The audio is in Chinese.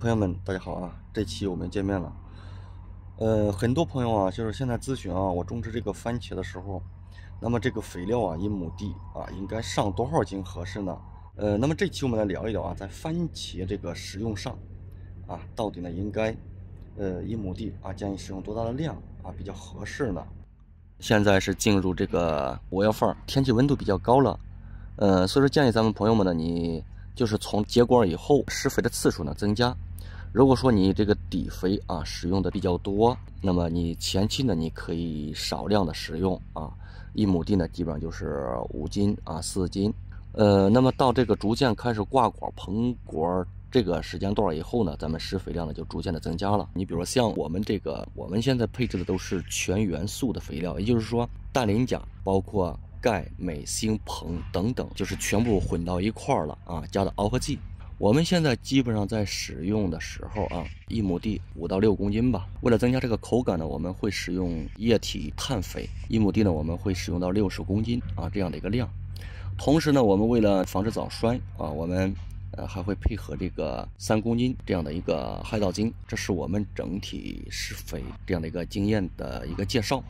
朋友们，大家好啊！这期我们见面了。呃，很多朋友啊，就是现在咨询啊，我种植这个番茄的时候，那么这个肥料啊，一亩地啊，应该上多少斤合适呢？呃，那么这期我们来聊一聊啊，在番茄这个使用上啊，到底呢应该呃一亩地啊建议使用多大的量啊比较合适呢？现在是进入这个五月份，天气温度比较高了，呃，所以说建议咱们朋友们呢，你就是从结果以后施肥的次数呢增加。如果说你这个底肥啊使用的比较多，那么你前期呢你可以少量的使用啊，一亩地呢基本上就是五斤啊四斤，呃，那么到这个逐渐开始挂果膨果这个时间段以后呢，咱们施肥量呢就逐渐的增加了。你比如说像我们这个，我们现在配置的都是全元素的肥料，也就是说氮磷钾包括钙镁锌硼等等，就是全部混到一块儿了啊，加的螯合剂。我们现在基本上在使用的时候啊，一亩地五到六公斤吧。为了增加这个口感呢，我们会使用液体碳肥，一亩地呢我们会使用到六十公斤啊这样的一个量。同时呢，我们为了防止早衰啊，我们呃还会配合这个三公斤这样的一个海藻精。这是我们整体施肥这样的一个经验的一个介绍。